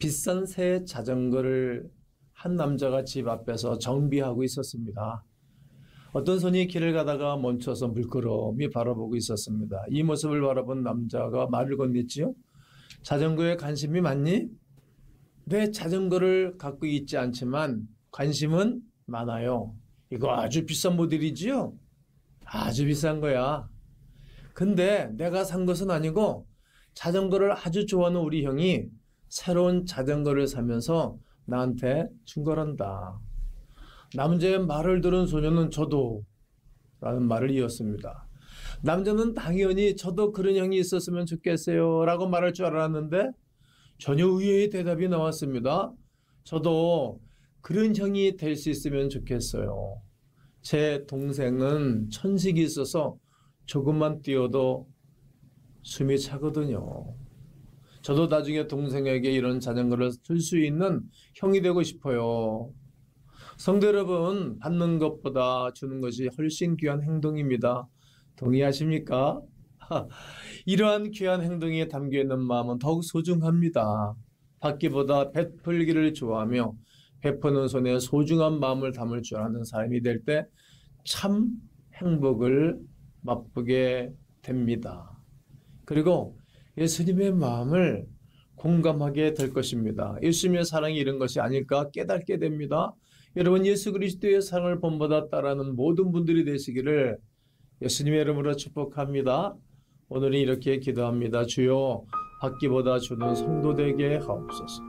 비싼 새 자전거를 한 남자가 집 앞에서 정비하고 있었습니다. 어떤 손이 길을 가다가 멈춰서 물끄러미 바라보고 있었습니다. 이 모습을 바라본 남자가 말을 건넸지요. 자전거에 관심이 많니? 내 자전거를 갖고 있지 않지만 관심은 많아요. 이거 아주 비싼 모델이지요? 아주 비싼 거야. 근데 내가 산 것은 아니고 자전거를 아주 좋아하는 우리 형이 새로운 자전거를 사면서 나한테 준 거란다. 남자의 말을 들은 소녀는 저도 라는 말을 이었습니다. 남자는 당연히 저도 그런 형이 있었으면 좋겠어요 라고 말할 줄 알았는데 전혀 의외의 대답이 나왔습니다. 저도 그런 형이 될 수 있으면 좋겠어요. 제 동생은 천식이 있어서 조금만 뛰어도 숨이 차거든요. 저도 나중에 동생에게 이런 자전거를 줄수 있는 형이 되고 싶어요. 성도 여러분, 받는 것보다 주는 것이 훨씬 귀한 행동입니다. 동의하십니까? 이러한 귀한 행동에 담겨 있는 마음은 더욱 소중합니다. 받기보다 베풀기를 좋아하며 베푸는 손에 소중한 마음을 담을 줄 아는 사람이 될 때 참 행복을 맛보게 됩니다. 그리고 예수님의 마음을 공감하게 될 것입니다. 예수님의 사랑이 이런 것이 아닐까 깨닫게 됩니다. 여러분 예수 그리스도의 사랑을 따르는 모든 분들이 되시기를 예수님의 이름으로 축복합니다. 오늘은 이렇게 기도합니다. 주여 받기보다 주는 성도 되게 하옵소서.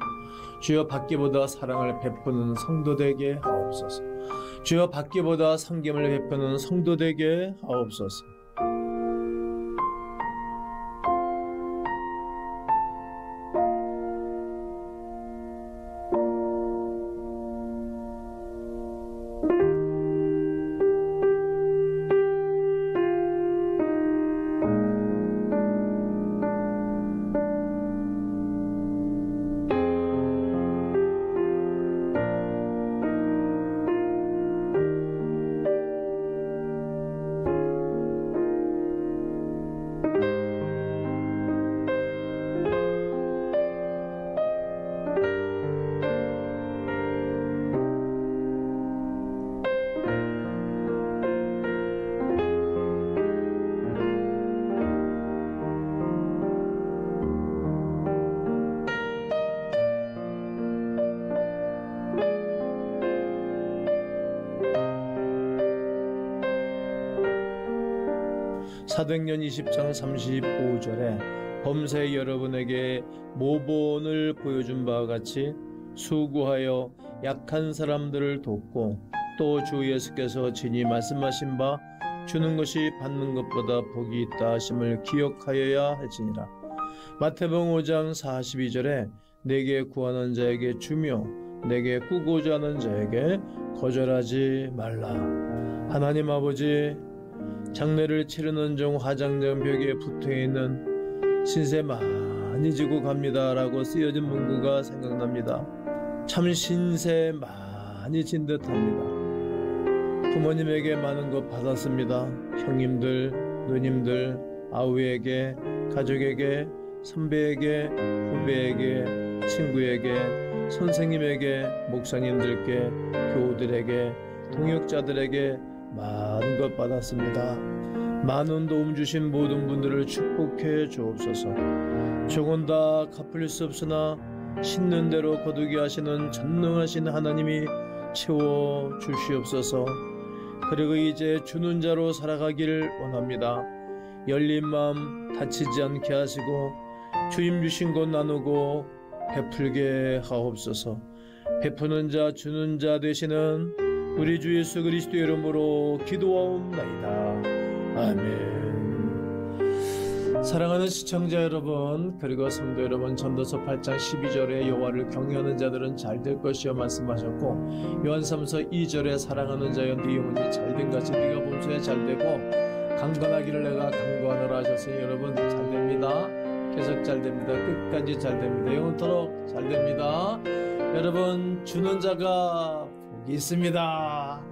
주여 받기보다 사랑을 베푸는 성도 되게 하옵소서. 주여 받기보다 성김을 베푸는 성도 되게 하옵소서. 사도행전 20장 35절에 범세 여러분에게 모본을 보여준 바와 같이 수고하여 약한 사람들을 돕고 또 주 예수께서 진히 말씀하신 바 주는 것이 받는 것보다 복이 있다 하심을 기억하여야 할지니라. 마태복음 5장 42절에 내게 구하는 자에게 주며 내게 꾸고자 하는 자에게 거절하지 말라. 하나님 아버지 장례를 치르는 중 화장장 벽에 붙어있는 신세 많이 지고 갑니다라고 쓰여진 문구가 생각납니다. 참 신세 많이 진 듯합니다. 부모님에게 많은 것 받았습니다. 형님들, 누님들, 아우에게, 가족에게, 선배에게, 후배에게, 친구에게, 선생님에게, 목사님들께, 교우들에게, 동역자들에게 많은 것 받았습니다. 많은 도움 주신 모든 분들을 축복해 주옵소서. 조금 다 갚을 수 없으나 신는 대로 거두게 하시는 전능하신 하나님이 채워 주시옵소서. 그리고 이제 주는 자로 살아가길 원합니다. 열린 마음 다치지 않게 하시고 주임 주신 것 나누고 베풀게 하옵소서. 베푸는 자 주는 자 되시는 우리 주 예수 그리스도 이름으로 기도하옵나이다. 아멘. 사랑하는 시청자 여러분, 그리고 성도 여러분, 전도서 8장 12절에 여호와를 경외하는 자들은 잘 될 것이여 말씀하셨고 요한삼서 2절에 사랑하는 자여 네 영혼이 잘된 같이 네가 범사에 잘 되고 강건하기를 내가 강구하노라 하셨으니 여러분 잘 됩니다. 계속 잘 됩니다. 끝까지 잘 됩니다. 영원토록 잘 됩니다. 여러분 주는 자가 있습니다.